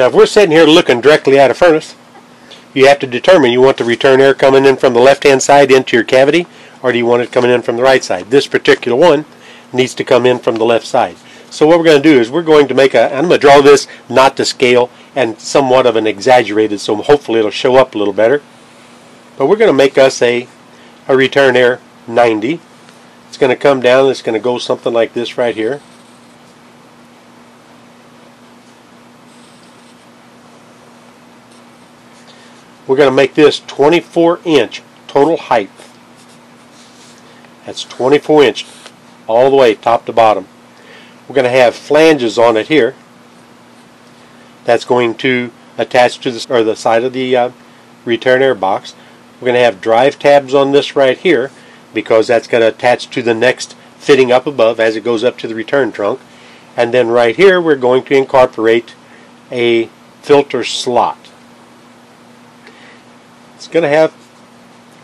Now if we're sitting here looking directly at a furnace, you have to determine you want the return air coming in from the left hand side into your cavity or do you want it coming in from the right side. This particular one needs to come in from the left side. So what we're going to do is we're going to make a, I'm going to draw this not to scale and somewhat of an exaggerated so hopefully it'll show up a little better. But we're going to make us a, a return air 90. It's going to come down, it's going to go something like this right here. We're going to make this 24 inch total height. That's 24 inch all the way top to bottom. We're going to have flanges on it here. That's going to attach to the, or the side of the uh, return air box. We're going to have drive tabs on this right here because that's going to attach to the next fitting up above as it goes up to the return trunk. And then right here we're going to incorporate a filter slot. It's going to have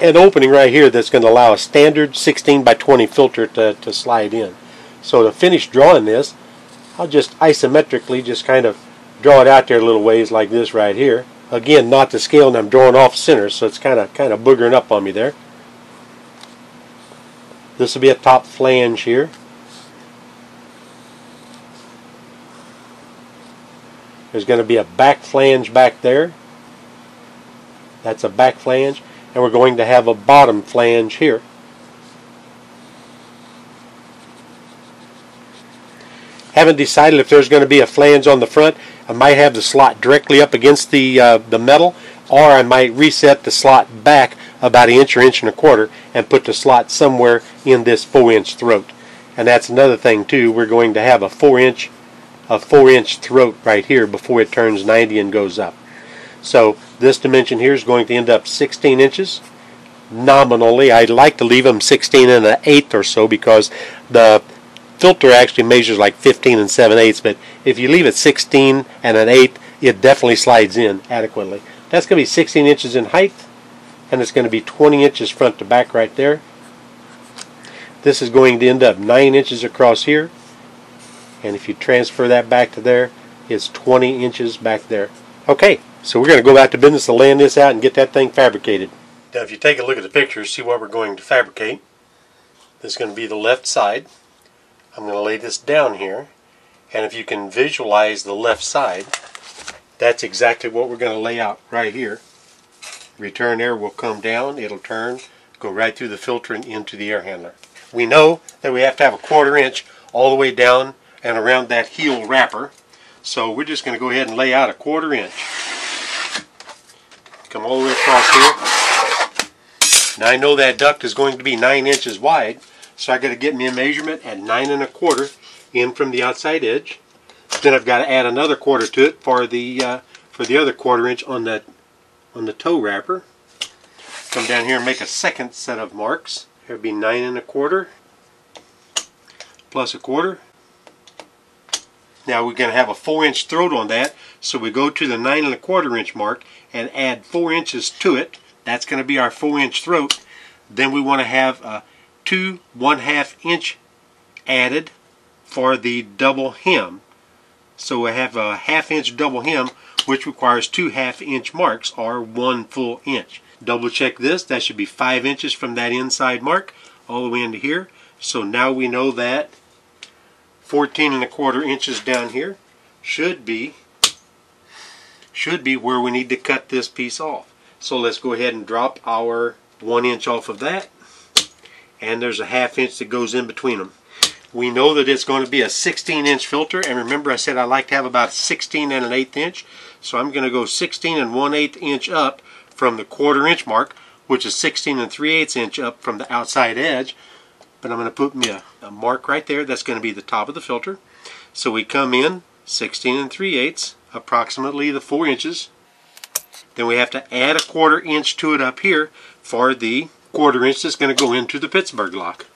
an opening right here that's going to allow a standard 16 by 20 filter to, to slide in. So to finish drawing this, I'll just isometrically just kind of draw it out there a little ways like this right here. Again, not to scale, and I'm drawing off center, so it's kind of kind of boogering up on me there. This will be a top flange here. There's going to be a back flange back there. That's a back flange and we're going to have a bottom flange here. Haven't decided if there's going to be a flange on the front. I might have the slot directly up against the uh, the metal, or I might reset the slot back about an inch or inch and a quarter and put the slot somewhere in this four inch throat. And that's another thing too. We're going to have a four inch a four inch throat right here before it turns 90 and goes up. So this dimension here is going to end up 16 inches. Nominally, I'd like to leave them 16 and an eighth or so because the filter actually measures like 15 and 7 eighths, but if you leave it 16 and an eighth, it definitely slides in adequately. That's going to be 16 inches in height, and it's going to be 20 inches front to back right there. This is going to end up 9 inches across here, and if you transfer that back to there, it's 20 inches back there. Okay, so we're going to go back to business and land this out and get that thing fabricated. Now if you take a look at the pictures, see what we're going to fabricate. This is going to be the left side. I'm going to lay this down here. And if you can visualize the left side, that's exactly what we're going to lay out right here. Return air will come down, it'll turn, go right through the filter and into the air handler. We know that we have to have a quarter inch all the way down and around that heel wrapper. So we're just going to go ahead and lay out a quarter inch come all the way across here. Now I know that duct is going to be 9 inches wide, so I got to get me a measurement at 9 and a quarter in from the outside edge. Then I've got to add another quarter to it for the uh, for the other quarter inch on that on the toe wrapper. Come down here and make a second set of marks. Here would be 9 and a quarter plus a quarter. Now we're going to have a 4 inch throat on that, so we go to the 9 and a quarter inch mark and add 4 inches to it. That's going to be our 4 inch throat. Then we want to have uh, two 1 half inch added for the double hem. So we have a half inch double hem which requires two half inch marks or one full inch. Double check this, that should be 5 inches from that inside mark all the way into here. So now we know that 14 and a quarter inches down here should be should be where we need to cut this piece off. So let's go ahead and drop our one inch off of that and there's a half inch that goes in between them. We know that it's going to be a 16 inch filter and remember I said I like to have about 16 and an eighth inch so I'm going to go 16 and 1 8 inch up from the quarter inch mark which is 16 and 3 eighths inch up from the outside edge but I'm going to put me a, a mark right there. That's going to be the top of the filter. So we come in 16 and 3 eighths, approximately the 4 inches. Then we have to add a quarter inch to it up here for the quarter inch that's going to go into the Pittsburgh lock.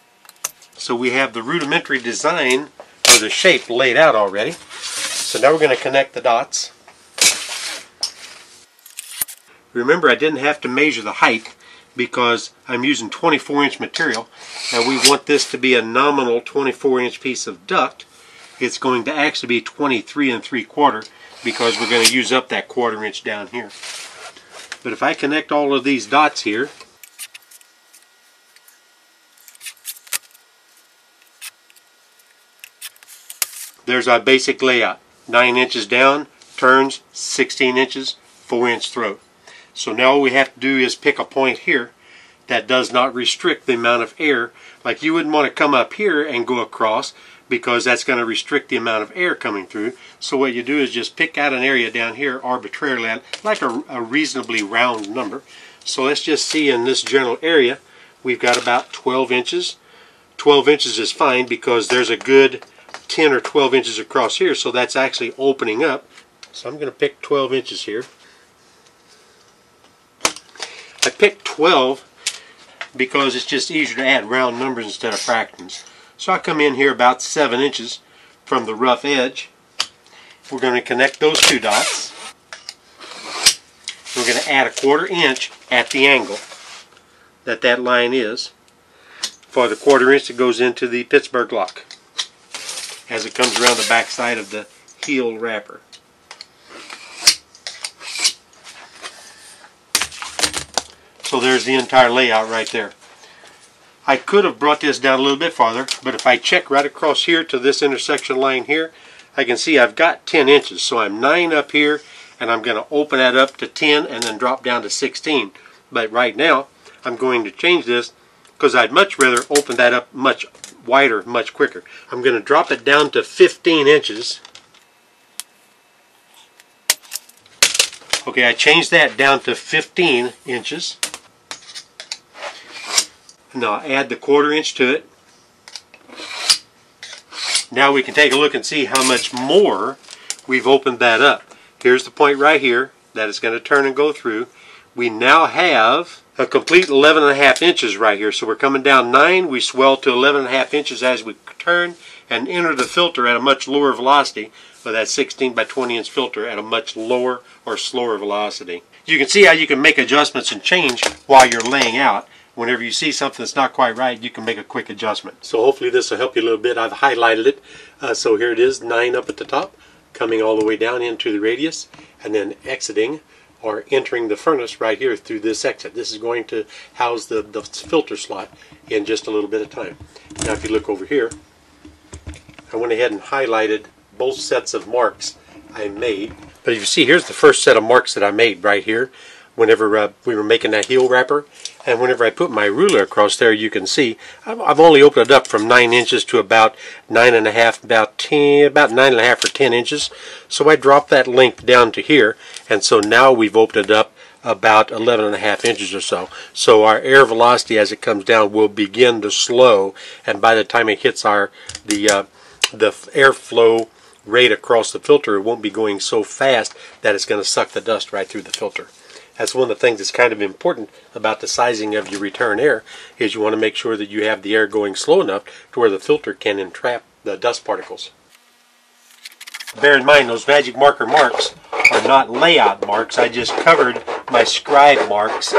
So we have the rudimentary design or the shape laid out already. So now we're going to connect the dots. Remember I didn't have to measure the height because I'm using 24 inch material and we want this to be a nominal 24 inch piece of duct it's going to actually be 23 and 3 quarter because we're going to use up that quarter inch down here. But if I connect all of these dots here, there's our basic layout. 9 inches down, turns, 16 inches, 4 inch throat. So now all we have to do is pick a point here that does not restrict the amount of air. Like you wouldn't want to come up here and go across because that's going to restrict the amount of air coming through. So what you do is just pick out an area down here arbitrarily, like a, a reasonably round number. So let's just see in this general area, we've got about 12 inches. 12 inches is fine because there's a good 10 or 12 inches across here, so that's actually opening up. So I'm going to pick 12 inches here. I picked 12 because it's just easier to add round numbers instead of fractions. So I come in here about 7 inches from the rough edge. We're going to connect those two dots. We're going to add a quarter inch at the angle that that line is for the quarter inch that goes into the Pittsburgh lock as it comes around the back side of the heel wrapper. So there's the entire layout right there. I could have brought this down a little bit farther, but if I check right across here to this intersection line here, I can see I've got 10 inches. So I'm 9 up here, and I'm going to open that up to 10 and then drop down to 16. But right now, I'm going to change this because I'd much rather open that up much wider, much quicker. I'm going to drop it down to 15 inches. Okay, I changed that down to 15 inches. Now add the quarter inch to it. Now we can take a look and see how much more we've opened that up. Here's the point right here that it's going to turn and go through. We now have a complete 11 and a half inches right here. So we're coming down 9, we swell to 11 and a half inches as we turn and enter the filter at a much lower velocity with that 16 by 20 inch filter at a much lower or slower velocity. You can see how you can make adjustments and change while you're laying out whenever you see something that's not quite right, you can make a quick adjustment. So hopefully this will help you a little bit. I've highlighted it. Uh, so here it is, 9 up at the top, coming all the way down into the radius, and then exiting or entering the furnace right here through this exit. This is going to house the, the filter slot in just a little bit of time. Now if you look over here, I went ahead and highlighted both sets of marks I made. But if you see, here's the first set of marks that I made right here whenever uh, we were making that heel wrapper. And whenever I put my ruler across there, you can see I've, only opened it up from 9 inches to about 9.5, about 10, about 9.5 or 10 inches. So I dropped that length down to here. And so now we've opened it up about 11 and a half inches or so. So our air velocity as it comes down will begin to slow. And by the time it hits our the uh, the airflow rate across the filter, it won't be going so fast that it's going to suck the dust right through the filter. That's one of the things that's kind of important about the sizing of your return air is you want to make sure that you have the air going slow enough to where the filter can entrap the dust particles. Bear in mind those magic marker marks are not layout marks. I just covered my scribe marks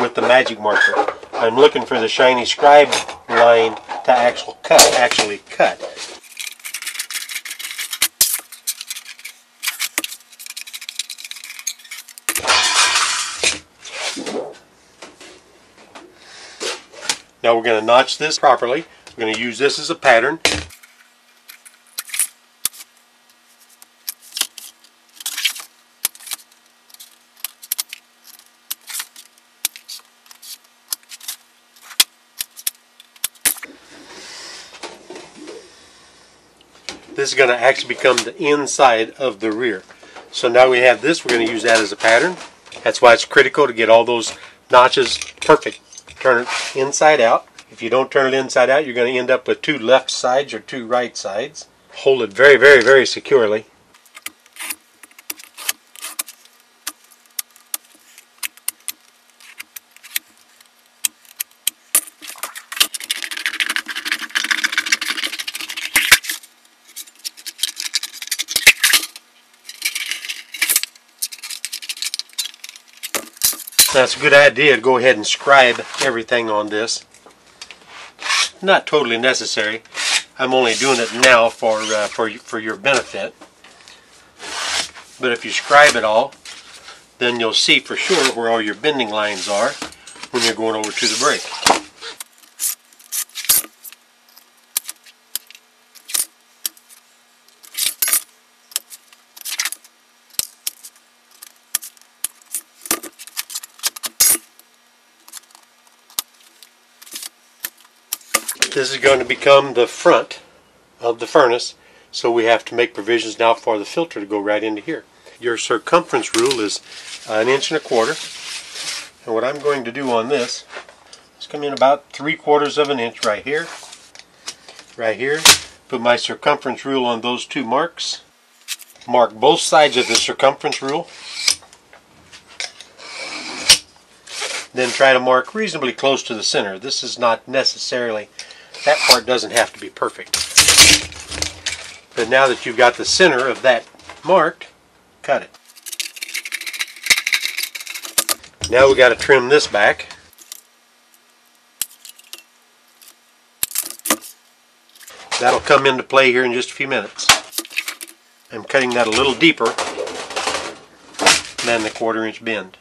with the magic marker. I'm looking for the shiny scribe line to actual cut, actually cut. Now we're going to notch this properly. We're going to use this as a pattern. This is going to actually become the inside of the rear. So now we have this, we're going to use that as a pattern. That's why it's critical to get all those notches perfect turn it inside out. If you don't turn it inside out, you're going to end up with two left sides or two right sides. Hold it very, very, very securely. That's a good idea to go ahead and scribe everything on this. Not totally necessary. I'm only doing it now for uh, for for your benefit. but if you scribe it all, then you'll see for sure where all your bending lines are when you're going over to the brake. This is going to become the front of the furnace, so we have to make provisions now for the filter to go right into here. Your circumference rule is an inch and a quarter, and what I'm going to do on this is come in about three quarters of an inch right here, right here, put my circumference rule on those two marks, mark both sides of the circumference rule, then try to mark reasonably close to the center. This is not necessarily that part doesn't have to be perfect. But now that you've got the center of that marked, cut it. Now we got to trim this back. That'll come into play here in just a few minutes. I'm cutting that a little deeper than the quarter inch bend.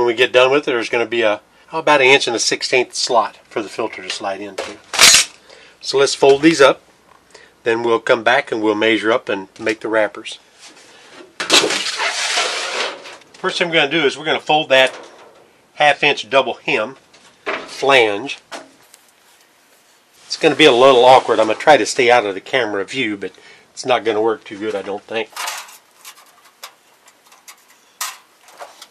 When we get done with it, there's going to be a about an inch and a sixteenth slot for the filter to slide into. So let's fold these up. Then we'll come back and we'll measure up and make the wrappers. First thing we're going to do is we're going to fold that half inch double hem flange. It's going to be a little awkward. I'm going to try to stay out of the camera view, but it's not going to work too good, I don't think.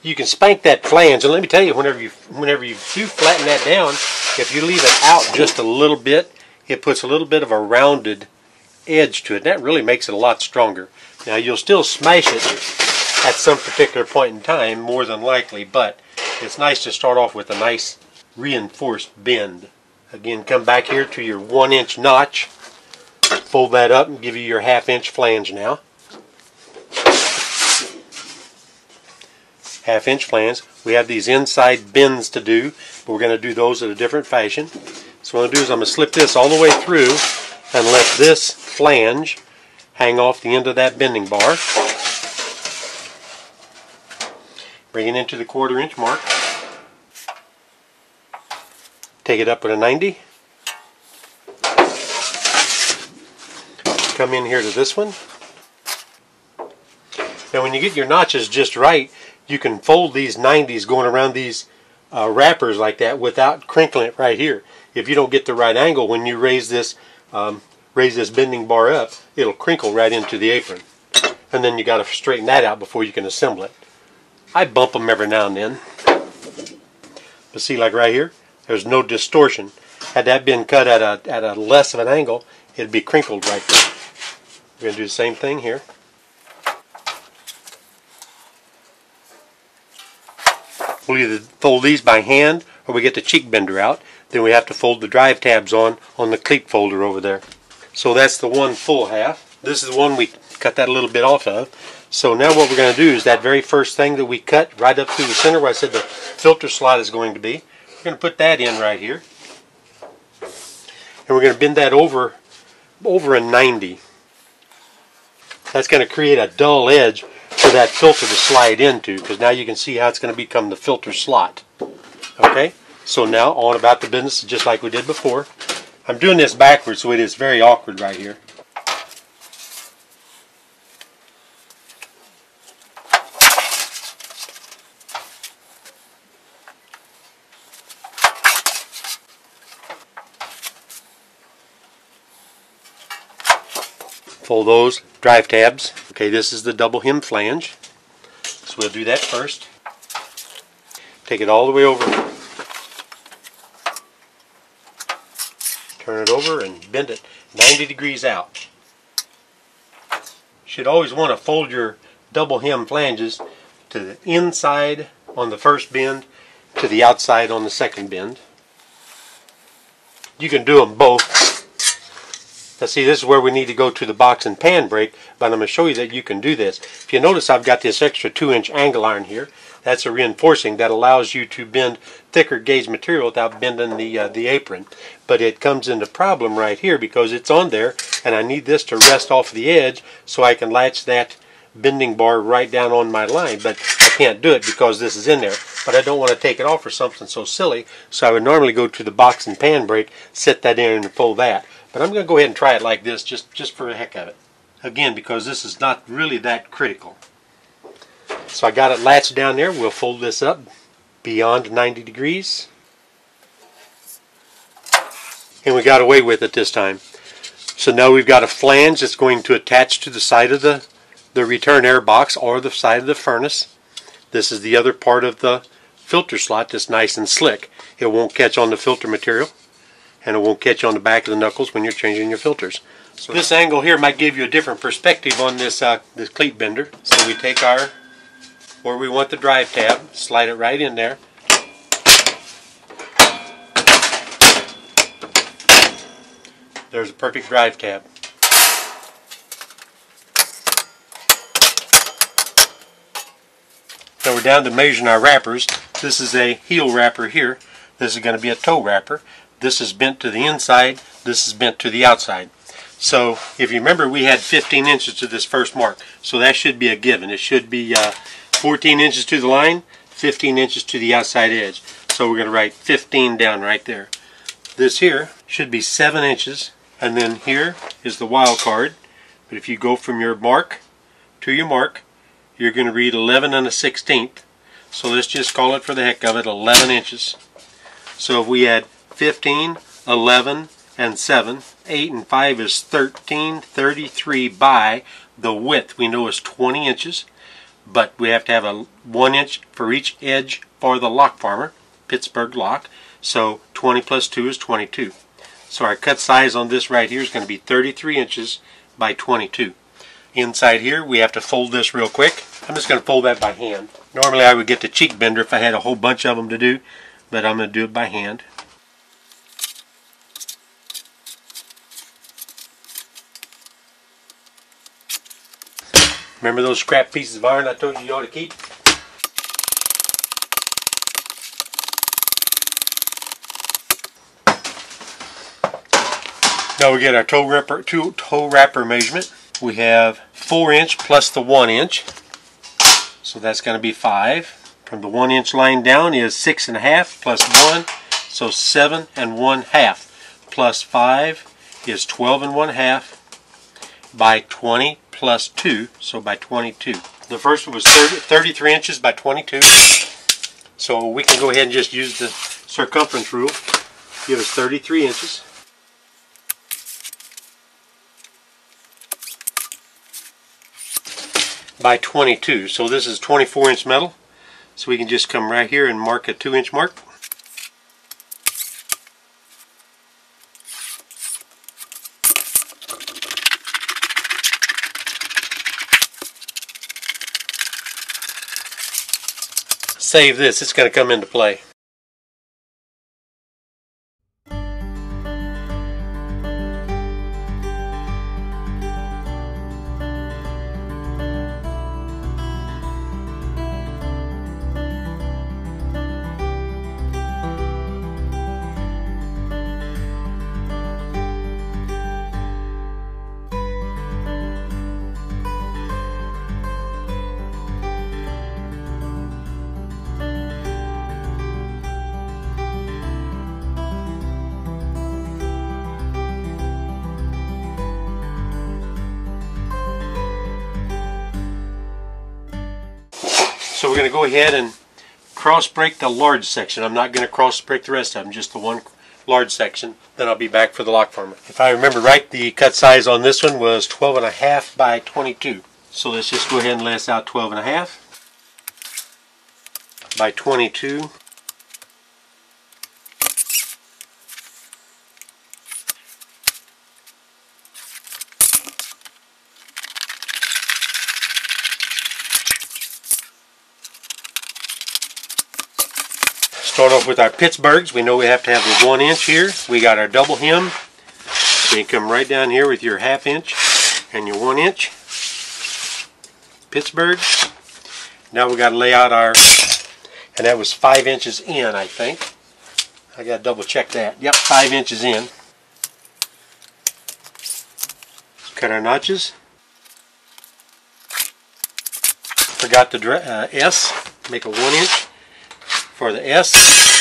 You can spank that flange. And let me tell you whenever you whenever you do flatten that down if you leave it out just a little bit it puts a little bit of a rounded edge to it. That really makes it a lot stronger. Now you'll still smash it at some particular point in time more than likely but it's nice to start off with a nice reinforced bend. Again come back here to your one inch notch. Fold that up and give you your half inch flange now half inch flange. We have these inside bends to do, but we're going to do those in a different fashion. So what I'm going to do is I'm going to slip this all the way through and let this flange hang off the end of that bending bar. Bring it into the quarter inch mark. Take it up with a 90. Come in here to this one. Now when you get your notches just right, you can fold these 90s going around these uh, wrappers like that without crinkling it right here. If you don't get the right angle, when you raise this um, raise this bending bar up, it'll crinkle right into the apron. And then you got to straighten that out before you can assemble it. I bump them every now and then. But see, like right here, there's no distortion. Had that been cut at a, at a less of an angle, it'd be crinkled right there. We're going to do the same thing here. We'll either fold these by hand or we get the cheek bender out. Then we have to fold the drive tabs on on the cleat folder over there. So that's the one full half. This is the one we cut that a little bit off of. So now what we're going to do is that very first thing that we cut right up through the center where I said the filter slot is going to be. We're going to put that in right here. And we're going to bend that over over a 90. That's going to create a dull edge for that filter to slide into because now you can see how it's going to become the filter slot. Okay, so now on about the business just like we did before. I'm doing this backwards so it is very awkward right here. Fold those drive tabs. Okay, this is the double hem flange. So we'll do that first. Take it all the way over. Turn it over and bend it 90 degrees out. You should always want to fold your double hem flanges to the inside on the first bend to the outside on the second bend. You can do them both Now see, this is where we need to go to the box and pan brake, but I'm going to show you that you can do this. If you notice, I've got this extra 2-inch angle iron here. That's a reinforcing that allows you to bend thicker gauge material without bending the uh, the apron. But it comes into problem right here because it's on there, and I need this to rest off the edge so I can latch that bending bar right down on my line, but I can't do it because this is in there. But I don't want to take it off for something so silly, so I would normally go to the box and pan brake, set that in and pull that. But I'm going to go ahead and try it like this, just, just for the heck of it. Again, because this is not really that critical. So I got it latched down there. We'll fold this up beyond 90 degrees. And we got away with it this time. So now we've got a flange that's going to attach to the side of the, the return air box or the side of the furnace. This is the other part of the filter slot that's nice and slick. It won't catch on the filter material and it won't catch on the back of the knuckles when you're changing your filters. So this angle here might give you a different perspective on this uh, this cleat bender. So we take our where we want the drive tab, slide it right in there. There's a perfect drive tab. Now we're down to measuring our wrappers. This is a heel wrapper here. This is going to be a toe wrapper. This is bent to the inside. This is bent to the outside. So if you remember we had 15 inches to this first mark. So that should be a given. It should be uh, 14 inches to the line, 15 inches to the outside edge. So we're going to write 15 down right there. This here should be 7 inches and then here is the wild card. But if you go from your mark to your mark, you're going to read 11 and a 16th. So let's just call it for the heck of it 11 inches. So if we add 15, 11, and 7, 8 and 5 is 13, 33 by the width we know is 20 inches but we have to have a one inch for each edge for the Lockformer, Pittsburgh lock. So 20 plus 2 is 22. So our cut size on this right here is going to be 33 inches by 22. Inside here we have to fold this real quick. I'm just going to fold that by hand. Normally I would get the cheek bender if I had a whole bunch of them to do, but I'm going to do it by hand. Remember those scrap pieces of iron I told you you ought to keep? Now we get our toe wrapper, two toe wrapper measurement. We have four inch plus the one inch. So that's going to be five. From the one inch line down is six and a half plus one. So seven and one half plus five is 12 and one half by 20 plus 2, so by 22. The first one was 30, 33 inches by 22. So we can go ahead and just use the circumference rule. Give us 33 inches. By 22. So this is 24 inch metal. So we can just come right here and mark a 2 inch mark. Save this, it's going to come into play. Ahead and cross break the large section. I'm not going to cross break the rest of them, just the one large section. Then I'll be back for the Lockformer. If I remember right, the cut size on this one was 12 and a half by 22. So let's just go ahead and this out 12 and a half by 22. Start off with our Pittsburghs. We know we have to have the one inch here. We got our double hem. So you come right down here with your half inch and your one inch Pittsburgh. Now we got to lay out our, and that was five inches in, I think. I got to double check that. Yep, five inches in. Cut our notches. Forgot the uh, S, make a one inch for the S.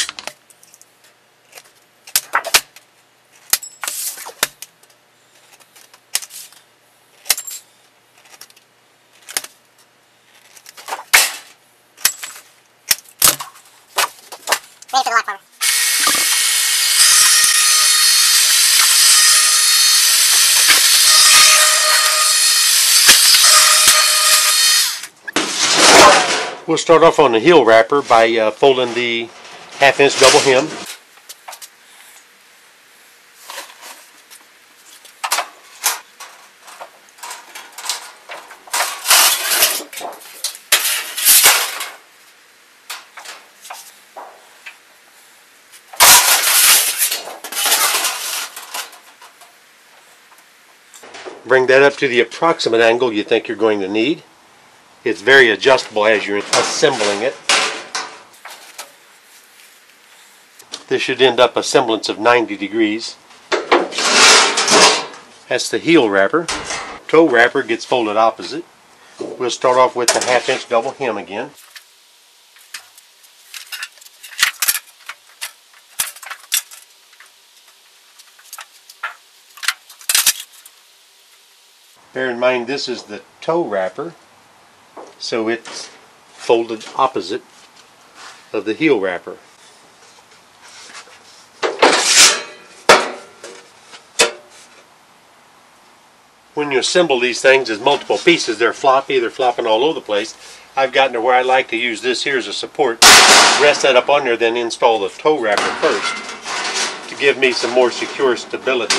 We'll start off on the heel wrapper by uh, folding the half inch double hem. Bring that up to the approximate angle you think you're going to need. It's very adjustable as you're assembling it. This should end up a semblance of 90 degrees. That's the heel wrapper. Toe wrapper gets folded opposite. We'll start off with the half inch double hem again. Bear in mind this is the toe wrapper, so it's folded opposite of the heel wrapper. When you assemble these things as multiple pieces, they're floppy, they're flopping all over the place. I've gotten to where I like to use this here as a support, rest that up on there, then install the toe wrapper first to give me some more secure stability.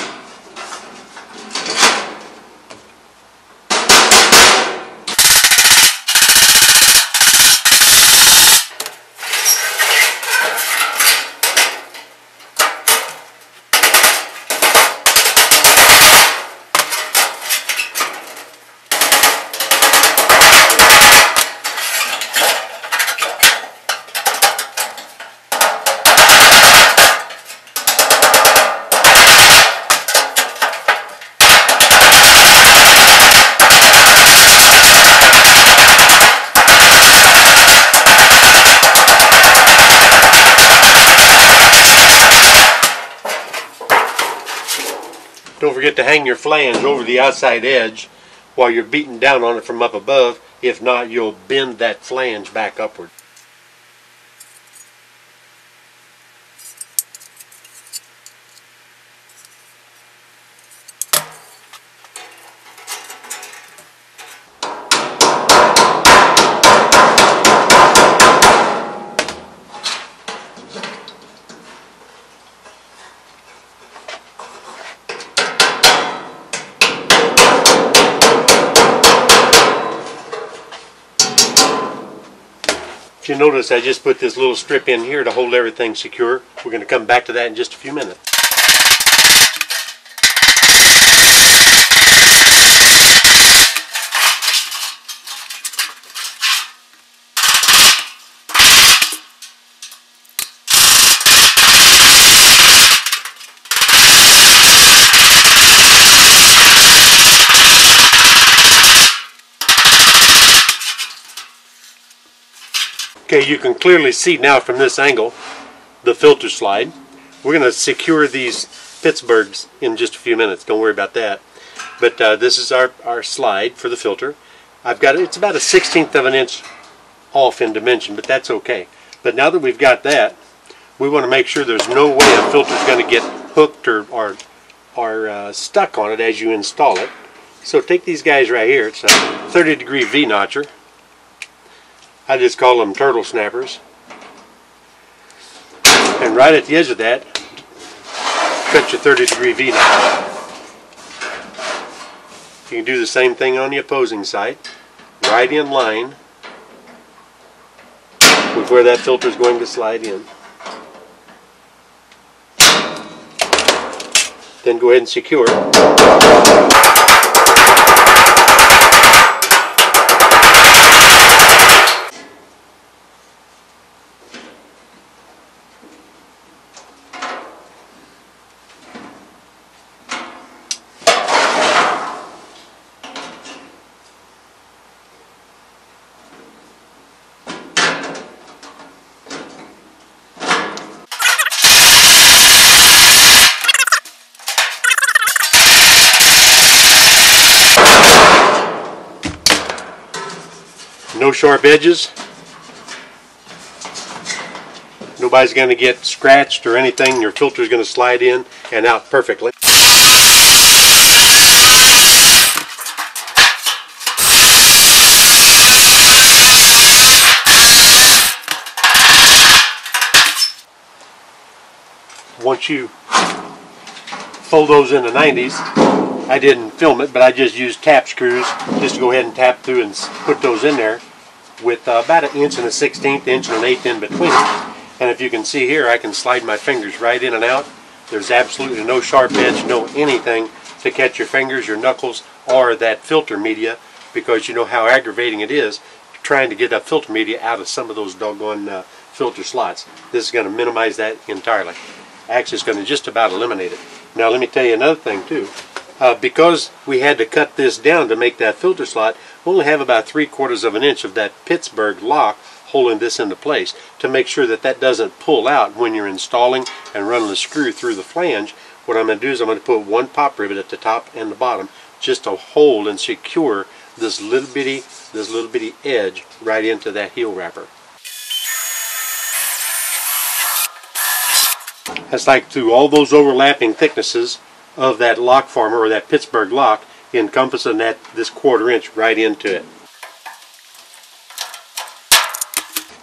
Hang your flange over the outside edge while you're beating down on it from up above. If not, you'll bend that flange back upward. Notice, I just put this little strip in here to hold everything secure. We're going to come back to that in just a few minutes. Okay, you can clearly see now from this angle the filter slide. We're going to secure these Pittsburghs in just a few minutes. Don't worry about that. But uh, this is our, our slide for the filter. I've got it, it's about a 16th of an inch off in dimension, but that's okay. But now that we've got that, we want to make sure there's no way a filter is going to get hooked or, or, or uh, stuck on it as you install it. So take these guys right here. It's a 30 degree V-notcher. I just call them turtle snappers. And right at the edge of that, cut your 30 degree V-notch. You can do the same thing on the opposing side. Right in line with where that filter is going to slide in. then go ahead and secure. Sharp edges. Nobody's going to get scratched or anything. Your filter is going to slide in and out perfectly. Once you fold those in the 90s, I didn't film it, but I just used tap screws just to go ahead and tap through and put those in there with uh, about an inch and a sixteenth, inch and an eighth in between. And if you can see here, I can slide my fingers right in and out. There's absolutely no sharp edge, no anything to catch your fingers, your knuckles, or that filter media because you know how aggravating it is trying to get that filter media out of some of those doggone uh, filter slots. This is going to minimize that entirely. Actually, it's going to just about eliminate it. Now, let me tell you another thing too. Uh, because we had to cut this down to make that filter slot, we only have about three quarters of an inch of that Pittsburgh lock holding this into place to make sure that that doesn't pull out when you're installing and running the screw through the flange. What I'm going to do is I'm going to put one pop rivet at the top and the bottom just to hold and secure this little bitty this little bitty edge right into that heel wrapper. That's like through all those overlapping thicknesses of that lock former or that Pittsburgh lock, encompassing that this quarter inch right into it.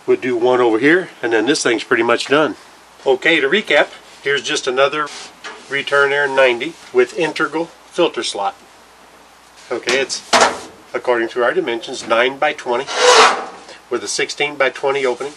We'll do one over here, and then this thing's pretty much done. Okay, to recap, here's just another Return Air 90 with integral filter slot. Okay, it's according to our dimensions 9 by 20 with a 16 by 20 opening.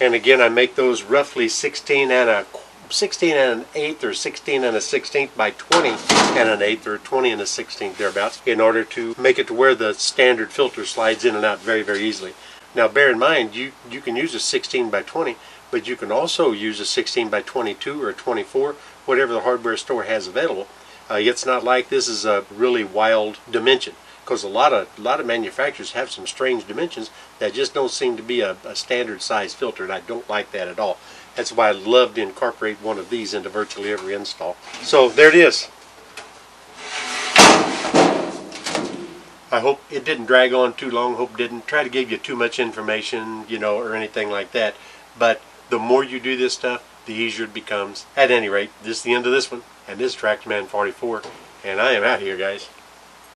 And again, I make those roughly 16 and a 16 and an eighth or 16 and a 16th by 20 and an eighth or 20 and a 16th thereabouts in order to make it to where the standard filter slides in and out very very easily. Now bear in mind you you can use a 16 by 20 but you can also use a 16 by 22 or a 24 whatever the hardware store has available. Uh, it's not like this is a really wild dimension because a lot of a lot of manufacturers have some strange dimensions that just don't seem to be a, a standard size filter and I don't like that at all. That's why I love to incorporate one of these into virtually every install. So there it is. I hope it didn't drag on too long. Hope didn't try to give you too much information, you know, or anything like that. But the more you do this stuff, the easier it becomes. At any rate, this is the end of this one, and this is Tractor Man 44, and I am out here, guys.